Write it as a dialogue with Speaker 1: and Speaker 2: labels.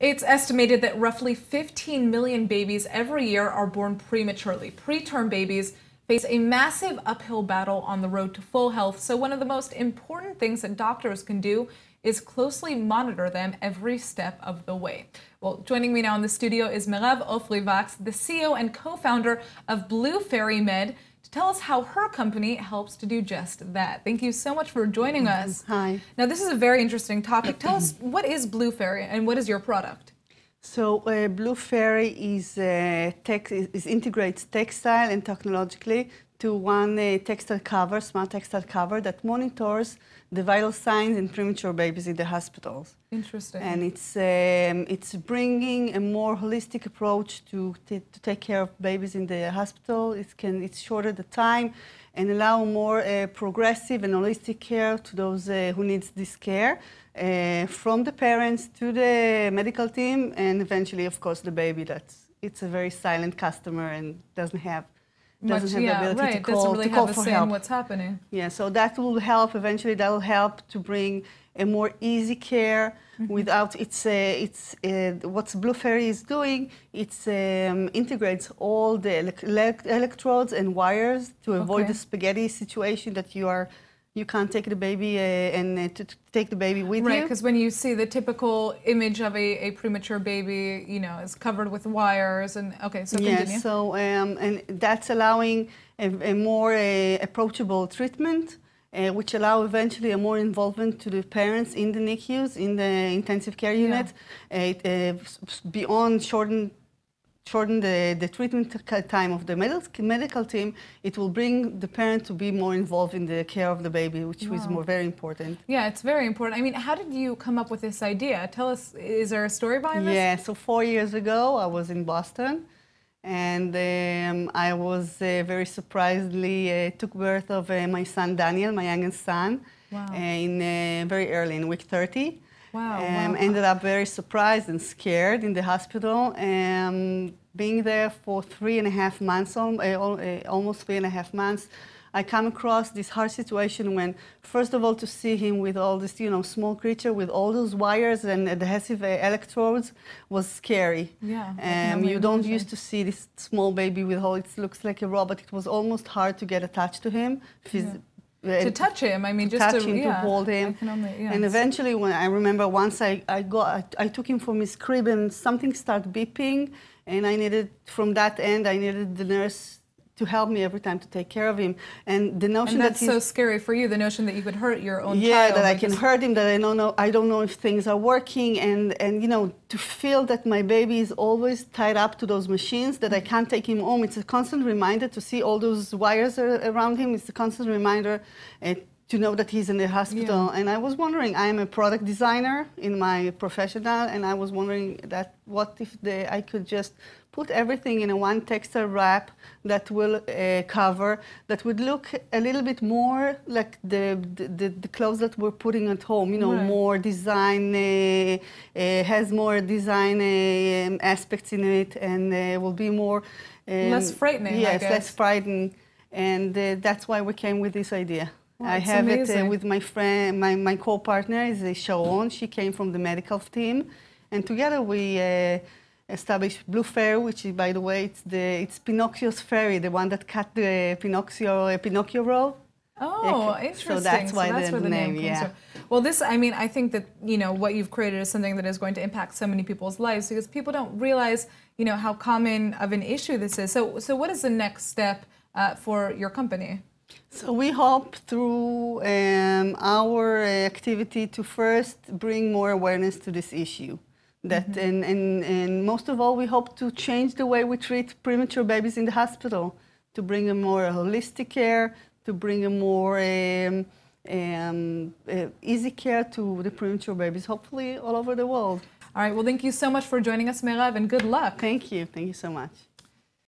Speaker 1: It's estimated that roughly 15 million babies every year are born prematurely. Preterm babies face a massive uphill battle on the road to full health, so one of the most important things that doctors can do is closely monitor them every step of the way. Well, joining me now in the studio is Merav Ofri-Vax, the CEO and co-founder of Blue Fairy Med, to tell us how her company helps to do just that. Thank you so much for joining us.
Speaker 2: Hi.
Speaker 1: Now, this is a very interesting topic. Tell us, what is Blue Fairy and what is your product?
Speaker 2: So uh, Blue Fairy is, uh, tech, is integrates textile and technologically to one uh, textile cover, smart textile cover that monitors the vital signs in premature babies in the hospitals.
Speaker 1: Interesting.
Speaker 2: And it's um, it's bringing a more holistic approach to, to take care of babies in the hospital. It can it's shorter the time and allow more uh, progressive and holistic care to those uh, who needs this care. Uh, from the parents to the medical team and eventually of course the baby that's it's a very silent customer and doesn't have
Speaker 1: doesn't
Speaker 2: Much,
Speaker 1: have
Speaker 2: yeah,
Speaker 1: the ability
Speaker 2: right.
Speaker 1: to call,
Speaker 2: doesn't
Speaker 1: really
Speaker 2: to call
Speaker 1: have
Speaker 2: for help.
Speaker 1: what's happening.
Speaker 2: Yeah, so that will help. Eventually, that will help to bring a more easy care mm-hmm. without it's uh, it's uh, what Blue Fairy is doing. It um, integrates all the ele- electrodes and wires to avoid okay. the spaghetti situation that you are you can't take the baby uh, and uh, to, take the baby with
Speaker 1: right,
Speaker 2: you.
Speaker 1: Right, because when you see the typical image of a, a, premature baby, you know, is covered with wires and okay, so
Speaker 2: yeah,
Speaker 1: continue.
Speaker 2: so um, and that's allowing a, a more uh, approachable treatment. Uh, which allow eventually a more involvement to the parents in the NICUs, in the intensive care unit, yeah. Uh, beyond shortened shorten the, the treatment time of the medical team, it will bring the parent to be more involved in the care of the baby, which wow. is more very important.
Speaker 1: Yeah, it's very important. I mean, how did you come up with this idea? Tell us, is there a story behind this?
Speaker 2: Yeah, so four years ago, I was in Boston. And um, I was uh, very surprisingly uh, took birth of uh, my son Daniel, my youngest son, wow. Uh, in uh, very early in week 30.
Speaker 1: Wow,
Speaker 2: um,
Speaker 1: wow.
Speaker 2: Ended up very surprised and scared in the hospital. Um, being there for three and a half months, uh, uh, almost three and a half months, I come across this hard situation when, first of all, to see him with all this, you know, small creature with all those wires and adhesive uh, electrodes was scary.
Speaker 1: Yeah.
Speaker 2: Um, you don't used to see this small baby with all, it looks like a robot. It was almost hard to get attached to him.
Speaker 1: Yeah to touch him. I mean,
Speaker 2: to
Speaker 1: just
Speaker 2: touch
Speaker 1: to,
Speaker 2: him,
Speaker 1: yeah,
Speaker 2: to hold him.
Speaker 1: Only, yeah,
Speaker 2: and eventually, when I remember once I, I got, I, I, took him from his crib and something started beeping, and I needed, from that end, I needed the nurse to help me every time to take care of him. And the notion
Speaker 1: and that's
Speaker 2: that
Speaker 1: so scary for you, the notion that you could hurt your own
Speaker 2: yeah,
Speaker 1: child.
Speaker 2: that I can hurt him, that I don't know, I don't know if things are working, and and you know, to feel that my baby is always tied up to those machines, that I can't take him home. It's a constant reminder to see all those wires around him. It's a constant reminder. Uh, to know that he's in the hospital. Yeah. And I was wondering, I am a product designer in my professional, and I was wondering that what if the, I could just put everything in a one textile wrap that will uh, cover, that would look a little bit more like the, the, the clothes that we're putting at home, you know, right. more design, uh, uh, has more design uh, aspects in it, and uh, will be more...
Speaker 1: Um, less frightening,
Speaker 2: Yes, less frightening. And uh, that's why we came with this idea. I have amazing. it uh, with my friend, my, my co-partner is uh, Sharon. She came from the medical team, and together we uh, established Blue Fairy, which is, by the way, it's the it's Pinocchio's fairy, the one that cut the Pinocchio uh, Pinocchio roll.
Speaker 1: Oh, interesting.
Speaker 2: So that's why
Speaker 1: so that's
Speaker 2: the,
Speaker 1: the,
Speaker 2: name,
Speaker 1: name
Speaker 2: yeah.
Speaker 1: From. Well, this, I mean, I think that, you know, what you've created is something that is going to impact so many people's lives because people don't realize, you know, how common of an issue this is. So, so what is the next step uh, for your company?
Speaker 2: So we hope through um, our activity to first bring more awareness to this issue. That mm -hmm. and, and, and most of all, we hope to change the way we treat premature babies in the hospital, to bring a more holistic care, to bring a more um, um, uh, easy care to the premature babies, hopefully all over the world.
Speaker 1: All right, well, thank you so much for joining us, Merav, and good luck.
Speaker 2: Thank you. Thank you so much.